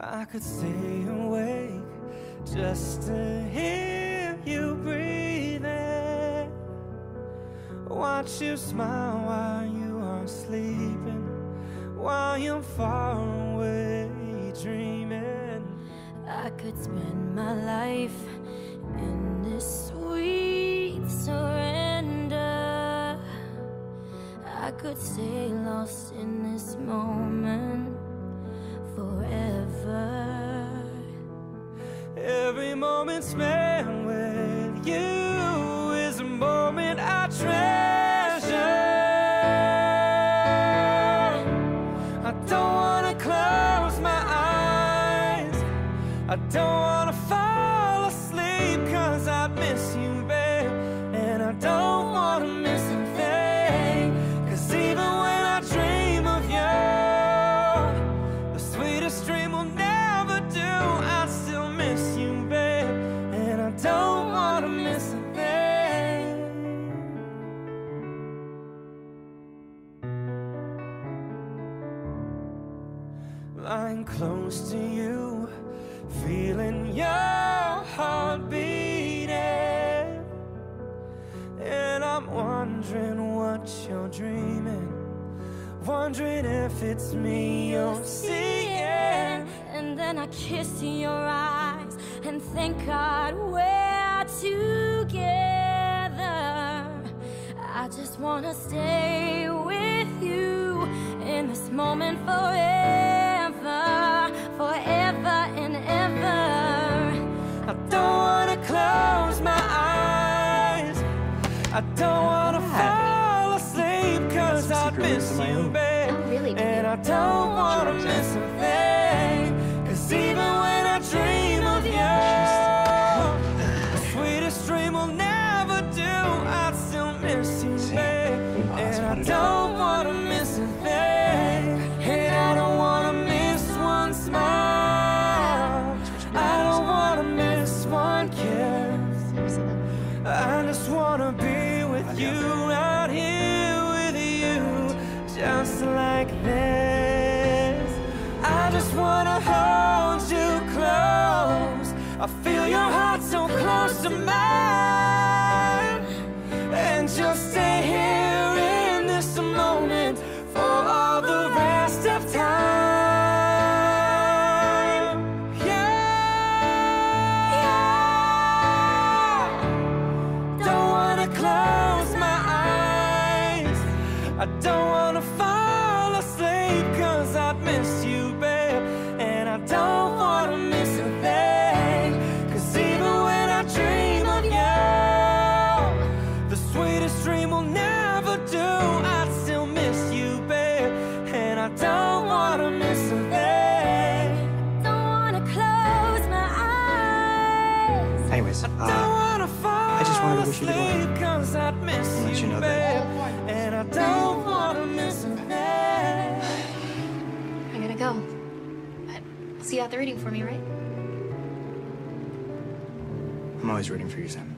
I could stay awake just to hear you breathing. Watch you smile while you are sleeping, while you're far away dreaming. I could spend my life in this sweet surrender. I could stay lost in this moment forever. Every moment spent with you is a moment I treasure. I don't wanna close my eyes. I don't wanna fall asleep cause I miss you, babe. And I don't wanna lying close to you, feeling your heart beating. And I'm wondering what you're dreaming, wondering if it's me you're seeing. And then I kiss your eyes and thank God we're together. I just wanna stay with you in this moment forever, I don't wanna fall asleep cause I miss you, babe. Really. And I don't wanna miss a I just wanna be with you, right here with you, just like this. I just wanna hold you close. I feel your heart so close to mine, I don't wanna miss a thing. Don't wanna close my eyes. Anyways, Don't uh, wanna fall I just wanted to wish you good luck. asleep cause I'd miss I'll let you, you know that. And I don't wanna miss a thing. I gotta go. But I'll see you out there reading for me, right? I'm always rooting for you, Sam.